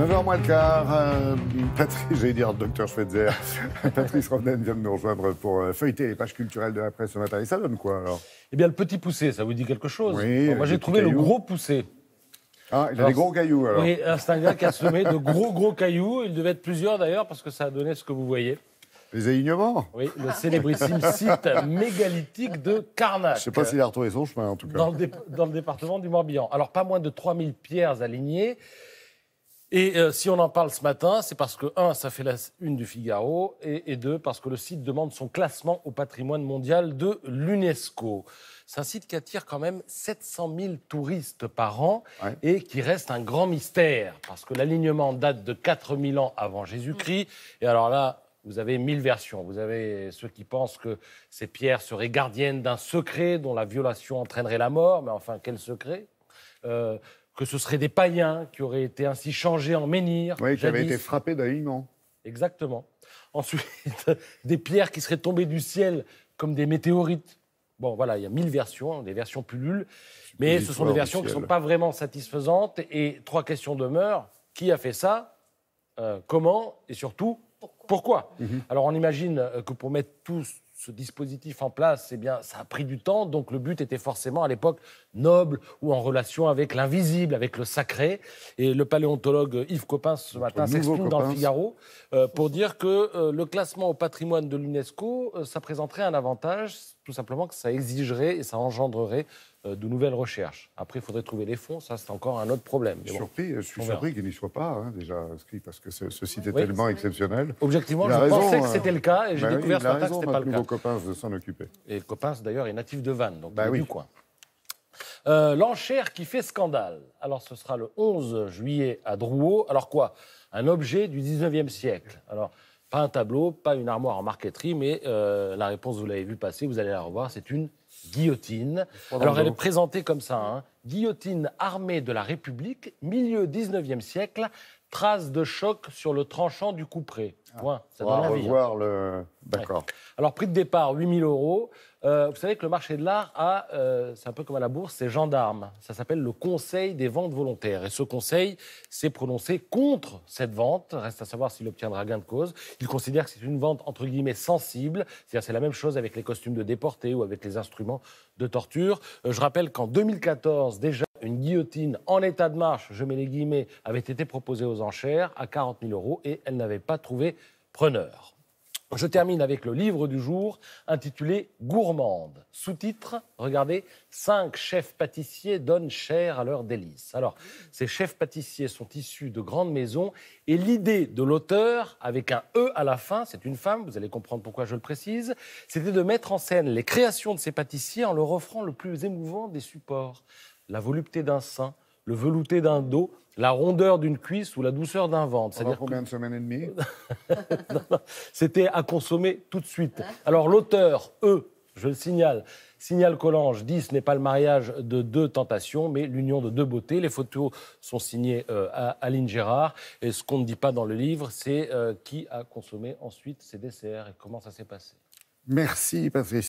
9h moins le quart, euh, Patrice, j'allais dire docteur Schweitzer, Patrice vient de nous rejoindre pour euh, feuilleter les pages culturelles de la presse ce matin. Et ça donne quoi alors? Eh bien, le petit poussé, ça vous dit quelque chose? Oui, Bon, Moi, j'ai trouvé le gros poussé. Ah, il a Alors, des gros cailloux alors. Oui, c'est un gars qui a semé de gros, gros cailloux. Il devait être plusieurs d'ailleurs, parce que ça a donné ce que vous voyez. Les alignements? Oui, le célébrissime site mégalithique de Carnac. Je sais pas s'il a retrouvé son chemin en tout cas. dans le, dé- dans le département du Morbihan. Alors, pas moins de 3000 pierres alignées. Et euh, si on en parle ce matin, c'est parce que, un, ça fait la une du Figaro, et, et deux, parce que le site demande son classement au patrimoine mondial de l'UNESCO. C'est un site qui attire quand même 700 000 touristes par an Ouais. et qui reste un grand mystère, parce que l'alignement date de 4000 ans avant Jésus-Christ. Et alors là, vous avez mille versions. Vous avez ceux qui pensent que ces pierres seraient gardiennes d'un secret dont la violation entraînerait la mort, mais enfin, quel secret? Euh, Que ce seraient des païens qui auraient été ainsi changés en menhirs. Oui, qui jadis. été frappé d'alignement. Exactement. Ensuite, des pierres qui seraient tombées du ciel comme des météorites. Bon, voilà, il y a mille versions, des versions pullules. Mais ce sont des versions qui ne sont pas vraiment satisfaisantes. Et trois questions demeurent. Qui a fait ça? Euh, Comment? Et surtout, pourquoi, Mhm. Alors, on imagine euh, que pour mettre tout ce dispositif en place, eh bien, ça a pris du temps. Donc, le but était forcément, à l'époque, noble ou en relation avec l'invisible, avec le sacré. Et le paléontologue Yves Coppens, ce matin, s'exprime dans le. Figaro euh, pour dire que euh, le classement au patrimoine de l'UNESCO, euh, ça présenterait un avantage, tout simplement que ça exigerait et ça engendrerait euh, de nouvelles recherches. Après, il faudrait trouver les fonds, ça c'est encore un autre problème. Bon, Surpris, je suis surpris qu'il n'y soit pas hein, déjà inscrit parce que ce, ce site est Oui. tellement exceptionnel. Il je raison, pensais que hein. c'était le cas et j'ai Bah découvert il ce a matin que ce n'était pas le cas. nouveau copain de s'en occuper. Et Coppens, d'ailleurs, est natif de Vannes, donc Bah il oui. du coin. Euh, L'enchère qui fait scandale. Alors, ce sera le 11 juillet à Drouot. Alors quoi? Un objet du 19e siècle. Alors, pas un tableau, pas une armoire en marqueterie, mais euh, la réponse, vous l'avez vu passer, vous allez la revoir, c'est une guillotine. Alors, le elle est présentée comme ça. hein. Guillotine armée de la République, milieu 19e siècle, trace de choc sur le tranchant du couperet. Point. Ça On va donne vie, hein. revoir le. D'accord. Alors, prix de départ, 8 000 euros. Euh, vous savez que le marché de l'art a, euh, c'est un peu comme à la bourse, c'est gendarme. Ça s'appelle le Conseil des ventes volontaires. Et ce conseil s'est prononcé contre cette vente. Reste à savoir s'il obtiendra gain de cause. Il considère que c'est une vente, entre guillemets, sensible. C'est-à-dire c'est la même chose avec les costumes de déportés ou avec les instruments de torture. Euh, je rappelle qu'en 2014, déjà, une guillotine en état de marche, je mets les guillemets, avait été proposée aux enchères à 40 000 euros et elle n'avait pas trouvé preneur. Je termine avec le livre du jour intitulé Gourmande. Sous-titre, regardez, cinq chefs pâtissiers donnent cher à leurs délices. Alors, ces chefs pâtissiers sont issus de grandes maisons et l'idée de l'auteur, avec un E à la fin, c'est une femme, vous allez comprendre pourquoi je le précise, c'était de mettre en scène les créations de ces pâtissiers en leur offrant le plus émouvant des supports. La volupté d'un sein, le velouté d'un dos, la rondeur d'une cuisse ou la douceur d'un ventre. C'est-à-dire combien de semaines et demie c'était à consommer tout de suite. Alors l'auteur, eux, je le signale, signale Collange dit ce n'est pas le mariage de deux tentations, mais l'union de deux beautés. Les photos sont signées euh, à Aline Gérard. Et ce qu'on ne dit pas dans le livre, c'est euh, qui a consommé ensuite ces desserts et comment ça s'est passé. Merci Patrice.